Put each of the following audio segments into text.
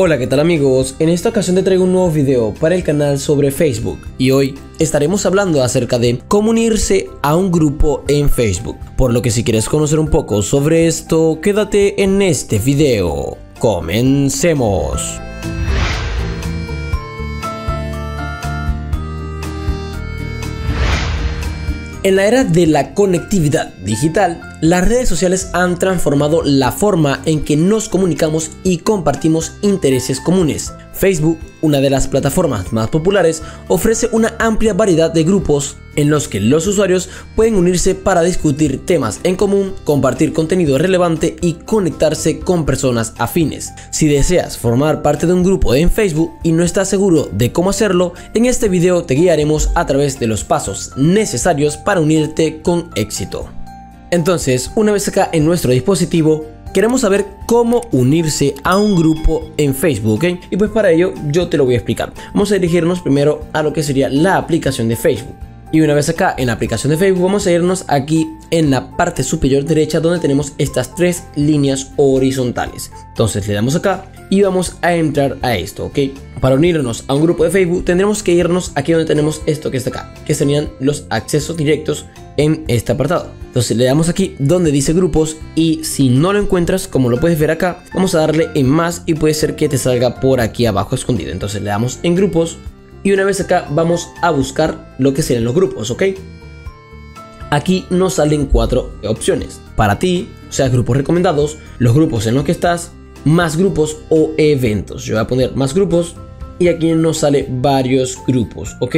Hola, ¿qué tal amigos? En esta ocasión te traigo un nuevo video para el canal sobre Facebook y hoy estaremos hablando acerca de cómo unirse a un grupo en Facebook. Por lo que si quieres conocer un poco sobre esto, quédate en este video. Comencemos. En la era de la conectividad digital, las redes sociales han transformado la forma en que nos comunicamos y compartimos intereses comunes. Facebook, una de las plataformas más populares, ofrece una amplia variedad de grupos en los que los usuarios pueden unirse para discutir temas en común, compartir contenido relevante y conectarse con personas afines. Si deseas formar parte de un grupo en Facebook y no estás seguro de cómo hacerlo, en este video te guiaremos a través de los pasos necesarios para unirte con éxito. Entonces, una vez acá en nuestro dispositivo, queremos saber cómo unirse a un grupo en Facebook, ¿ok? Y pues para ello yo te lo voy a explicar. Vamos a dirigirnos primero a lo que sería la aplicación de Facebook. Y una vez acá en la aplicación de Facebook vamos a irnos aquí en la parte superior derecha donde tenemos estas tres líneas horizontales. Entonces le damos acá y vamos a entrar a esto, ¿ok? Para unirnos a un grupo de Facebook tendremos que irnos aquí donde tenemos esto que está acá, que serían los accesos directos en este apartado. Entonces le damos aquí donde dice grupos y si no lo encuentras, como lo puedes ver acá, vamos a darle en más y puede ser que te salga por aquí abajo escondido. Entonces le damos en grupos y una vez acá vamos a buscar lo que serían los grupos, ¿ok? Aquí nos salen cuatro opciones. Para ti, o sea, grupos recomendados, los grupos en los que estás, más grupos o eventos. Yo voy a poner más grupos y aquí nos sale varios grupos, ¿ok?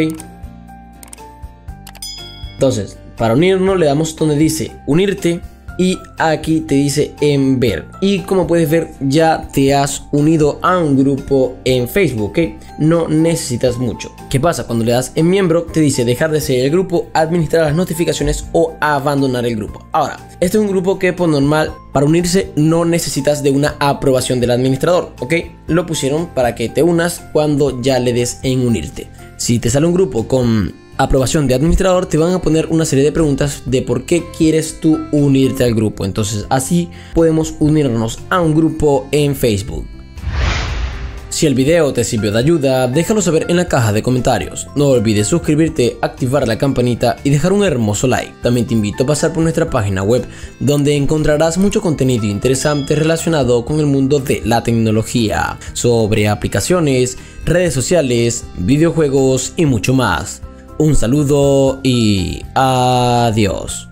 Entonces, para unirnos le damos donde dice unirte y aquí te dice en ver y como puedes ver ya te has unido a un grupo en Facebook ¿ok? no necesitas mucho ¿qué pasa? cuando le das en miembro te dice dejar de ser el grupo administrar las notificaciones o abandonar el grupo ahora este es un grupo que por normal para unirse no necesitas de una aprobación del administrador ¿ok? lo pusieron para que te unas cuando ya le des en unirte si te sale un grupo con aprobación de administrador te van a poner una serie de preguntas de por qué quieres tú unirte al grupo. Entonces así podemos unirnos a un grupo en Facebook. Si el video te sirvió de ayuda, déjalo saber en la caja de comentarios. No olvides suscribirte, activar la campanita y dejar un hermoso like. También te invito a pasar por nuestra página web, donde encontrarás mucho contenido interesante relacionado con el mundo de la tecnología, sobre aplicaciones, redes sociales, videojuegos y mucho más. Un saludo y adiós.